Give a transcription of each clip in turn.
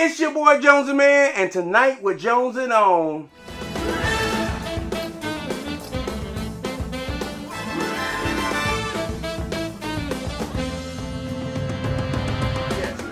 It's your boy Jones N Mann, and tonight we're jonesing on.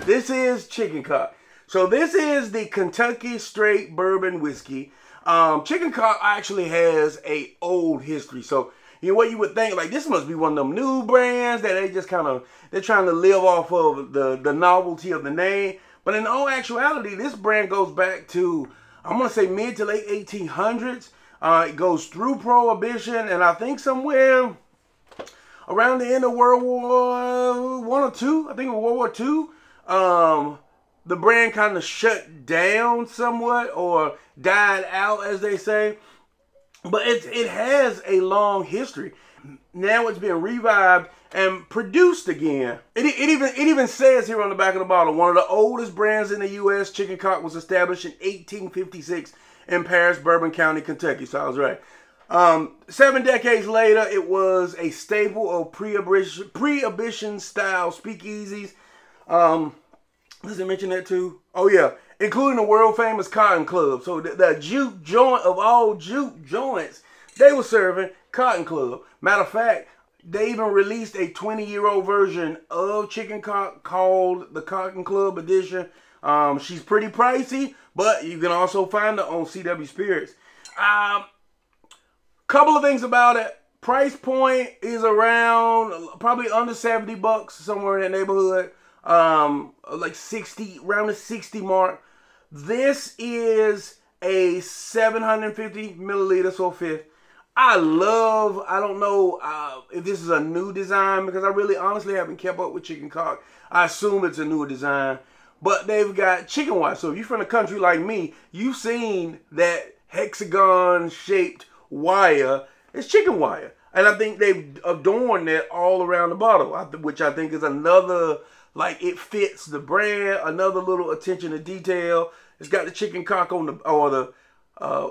This is chicken cock. So this is the Kentucky Straight Bourbon Whiskey. Um, chicken cock actually has a old history. So you know what you would think like this must be one of them new brands that they just kind of they're trying to live off of the the novelty of the name. But in all actuality, this brand goes back to I'm gonna say mid to late 1800s. Uh, it goes through Prohibition, and I think somewhere around the end of World War One or Two, I think World War Two um, the brand kind of shut down somewhat or died out, as they say. But it, it has a long history. Now it's being revived and produced again. It, it even it even says here on the back of the bottle, one of the oldest brands in the U.S. Chicken Cock was established in 1856 in Paris, Bourbon County, Kentucky. So I was right. Um, seven decades later, it was a staple of pre-abolition pre style speakeasies um, does it mention that too? Oh yeah, including the world famous Cotton Club. So the, the juke joint of all juke joints, they were serving Cotton Club. Matter of fact, they even released a 20 year old version of Chicken Cock called the Cotton Club Edition. Um, she's pretty pricey, but you can also find her on CW Spirits. Um, couple of things about it. Price point is around probably under 70 bucks, somewhere in that neighborhood um, like 60, around the 60 mark. This is a 750 milliliter so fifth. I love, I don't know uh, if this is a new design because I really honestly haven't kept up with chicken cock. I assume it's a newer design. But they've got chicken wire. So if you're from a country like me, you've seen that hexagon shaped wire. It's chicken wire. And I think they've adorned it all around the bottle, which I think is another like it fits the brand. Another little attention to detail. It's got the chicken cock on the or the uh,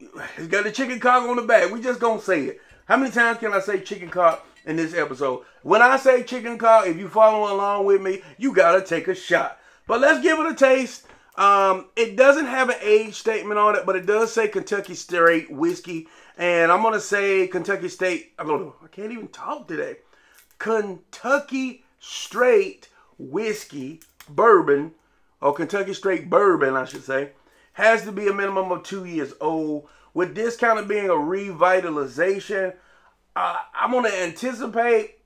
it's got the chicken cock on the back. We just gonna say it. How many times can I say chicken cock in this episode? When I say chicken cock, if you follow along with me, you gotta take a shot. But let's give it a taste. Um, it doesn't have an age statement on it, but it does say Kentucky Straight Whiskey. And I'm gonna say Kentucky State. I don't know. I can't even talk today. Kentucky straight whiskey, bourbon, or Kentucky straight bourbon, I should say, has to be a minimum of two years old. With this kind of being a revitalization, uh, I'm going to anticipate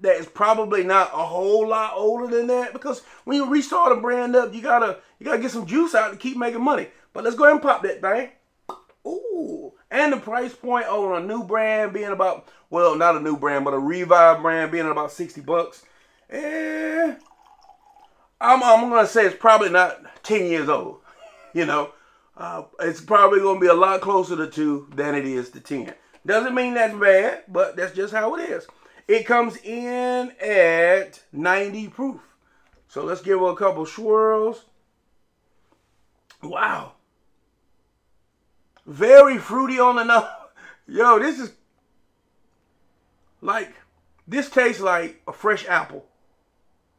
that it's probably not a whole lot older than that because when you restart a brand up, you gotta you gotta get some juice out to keep making money. But let's go ahead and pop that thing. Ooh, and the price point on a new brand being about well, not a new brand, but a revived brand being about sixty bucks. Eh, I'm, I'm going to say it's probably not 10 years old. You know, uh, it's probably going to be a lot closer to 2 than it is to 10. Doesn't mean that's bad, but that's just how it is. It comes in at 90 proof. So let's give it a couple swirls. Wow. Very fruity on the nose. Yo, this is like, this tastes like a fresh apple.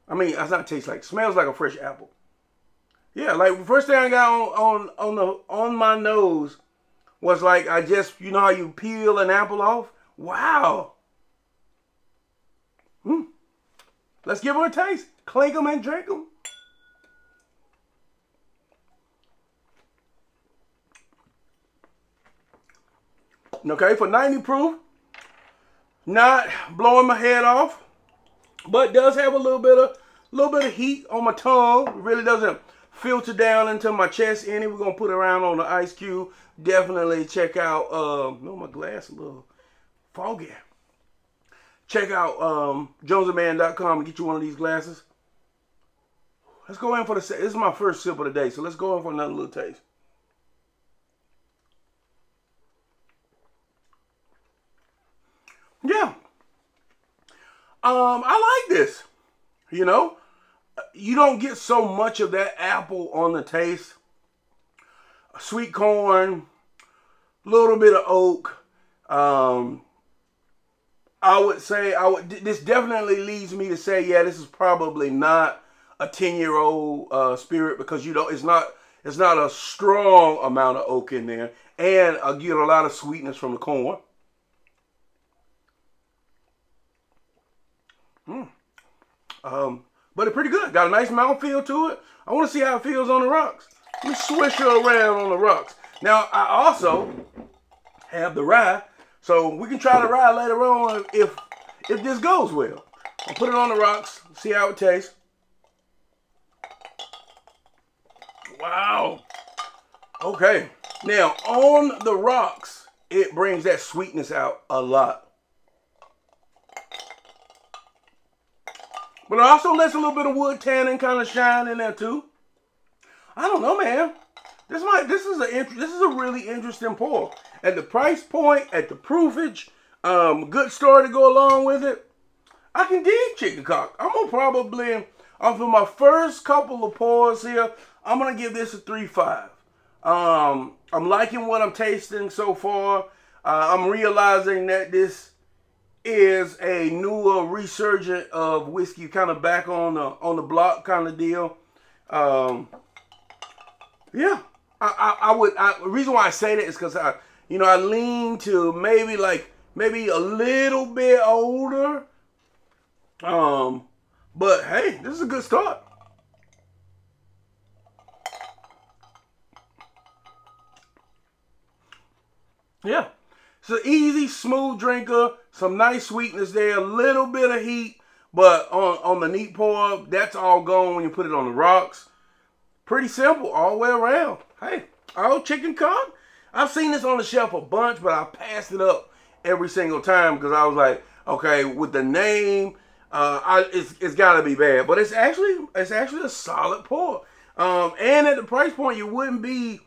I mean, it's not taste like. Smells like a fresh apple. Yeah, like first thing I got on on on the on my nose was like I just you know how you peel an apple off. Wow. Hmm. Let's give her a taste. Clink them and drink them. Okay, for 90 proof, not blowing my head off. But does have a little bit of little bit of heat on my tongue. It really doesn't filter down into my chest any. We're gonna put around on the ice cube. Definitely check out um no my glass a little foggy. Check out um jonesnmann.com and get you one of these glasses. Let's go in for the this is my first sip of the day, so let's go in for another little taste. Yeah, um, I like this. You know, you don't get so much of that apple on the taste. Sweet corn, a little bit of oak. Um, I would say I would. This definitely leads me to say, yeah, this is probably not a 10 year old uh, spirit because you know it's not it's not a strong amount of oak in there, and I get a lot of sweetness from the corn. Mm. Um, but it's pretty good. Got a nice mouthfeel to it. I want to see how it feels on the rocks. Let me swish her around on the rocks. Now, I also have the rye, so we can try the rye later on if if this goes well. I'll put it on the rocks, see how it tastes. Wow. Okay. Now, on the rocks, it brings that sweetness out a lot. But it also lets a little bit of wood tannin kind of shine in there too. I don't know, man. This might this is a this is a really interesting pour. At the price point, at the proofage, um, good story to go along with it. I can dig chicken cock. I'm gonna probably off of my first couple of pours here, I'm gonna give this a three five. Um, I'm liking what I'm tasting so far. Uh, I'm realizing that this is a newer resurgent of whiskey, kind of back on the on the block kind of deal. Um, yeah, I, I, I would. I, the reason why I say that is because I, you know, I lean to maybe like maybe a little bit older. Um, but hey, this is a good start. Yeah. It's an easy, smooth drinker. Some nice sweetness there. A little bit of heat. But on, on the neat pour, that's all gone when you put it on the rocks. Pretty simple all the way around. Hey, old chicken cock. I've seen this on the shelf a bunch, but I passed it up every single time because I was like, okay, with the name, uh, I, it's, it's got to be bad. But it's actually it's actually a solid pour. Um, and at the price point, you wouldn't be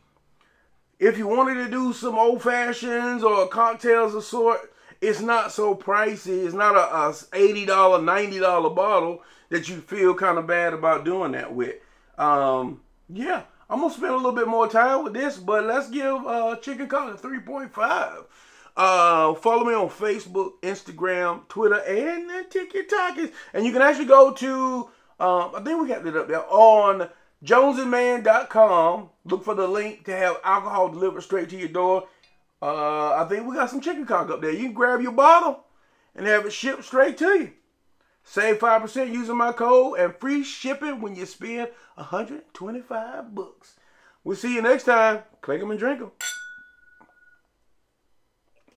if you wanted to do some old fashions or cocktails of sort. It's not so pricey. It's not a, a $80, $90 bottle that you feel kind of bad about doing that with. Um, yeah, I'm going to spend a little bit more time with this, but let's give uh, Chicken Cock 3.5. Uh, follow me on Facebook, Instagram, Twitter, and TikTok. And you can actually go to, um, I think we got it up there, on jonesnmann.com. Look for the link to have alcohol delivered straight to your door. Uh, I think we got some chicken cock up there. You can grab your bottle and have it shipped straight to you. Save 5% using my code and free shipping when you spend 125 bucks. We'll see you next time. Click them and drink them.